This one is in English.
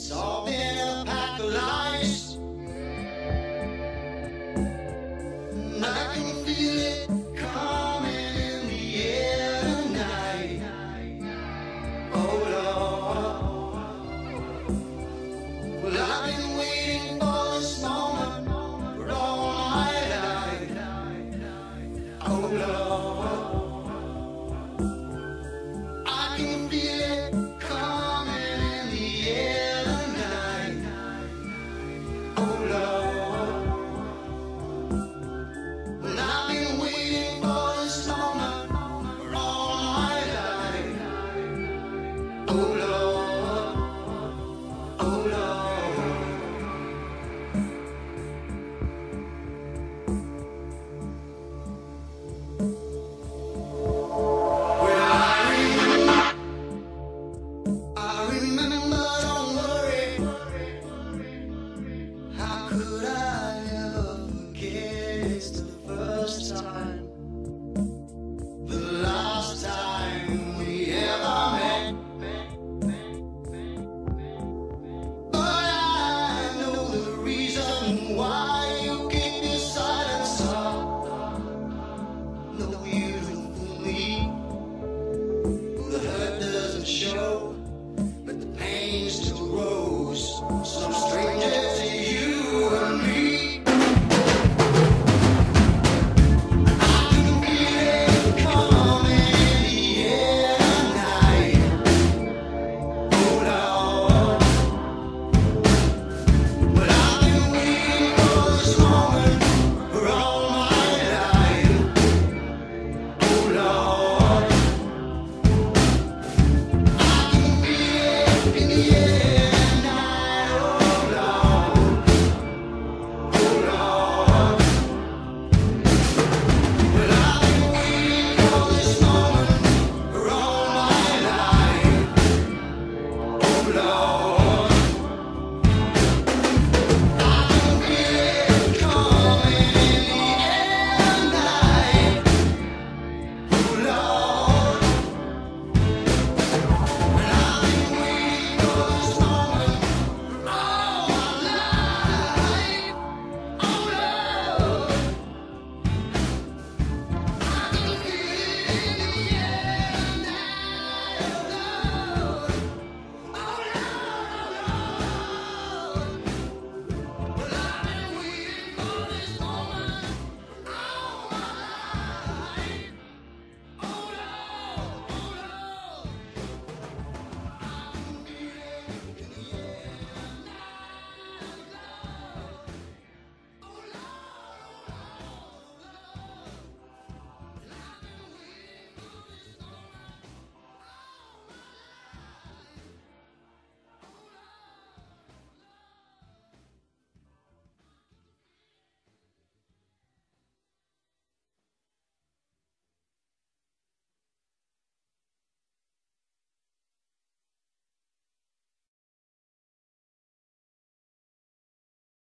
It's all been a pack of lies. And I can feel it coming in the air tonight. Oh Lord. Well, I've been waiting for this moment for all my life. Oh Lord. tu luz. The hurt doesn't show, but the pain still grows. So straight